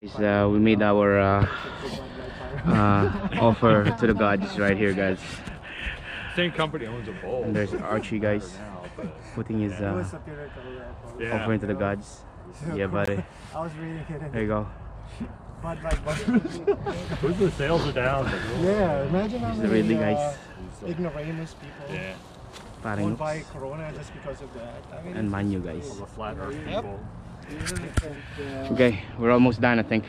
Is, uh, we made our uh, uh, offer to the gods right here, guys. Same company owns a bowl. And there's Archie, guys, putting his uh, Yeah. offering to the gods. Yeah, buddy. I was reading it There you go. Bud like Bud. Who's the sales are down? Yeah, imagine how This is the many Ridley, uh, guys. ignoramus people Yeah. Paring won't buy Corona just because of that. I mean, and Manu, guys. The flat earth Yep. People. you really can't, Okay, we're almost done, I think.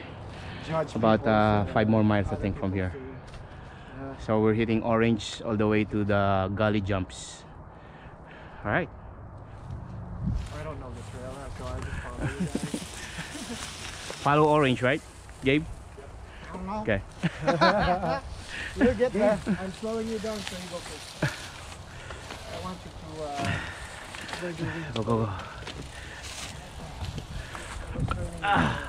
About uh, five more miles, I think, from here. So we're hitting orange all the way to the gully jumps. All right. I don't know the trail, so I just follow you guys. Follow orange, right, Gabe? I don't know. Okay. You'll get there. I'm slowing you down so you go first. I want you to uh, Go, go, go. 아?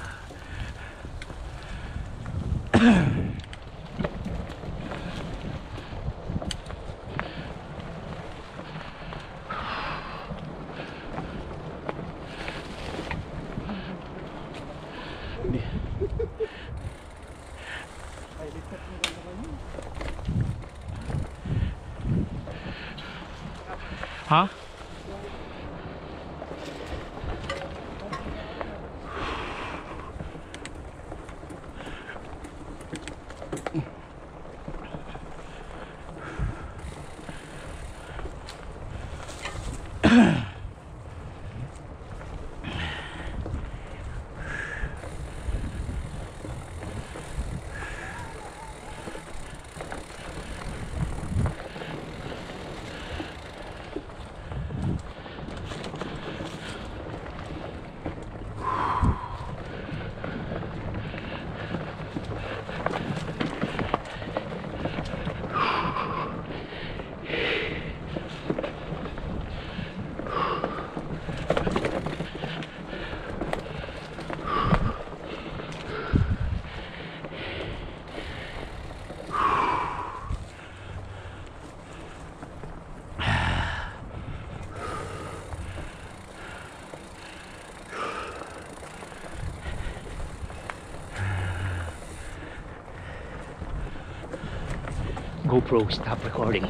GoPro, stop recording.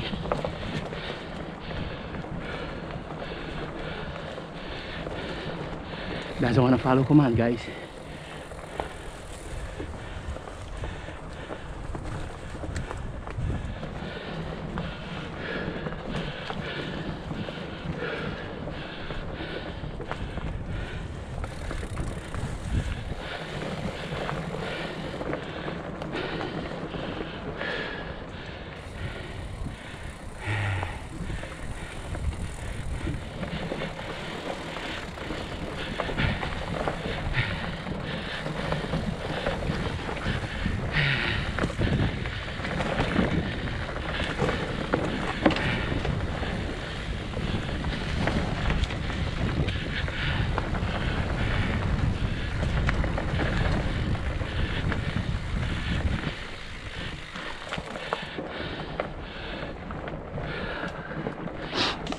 Doesn't want to follow command, guys.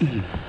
Mm.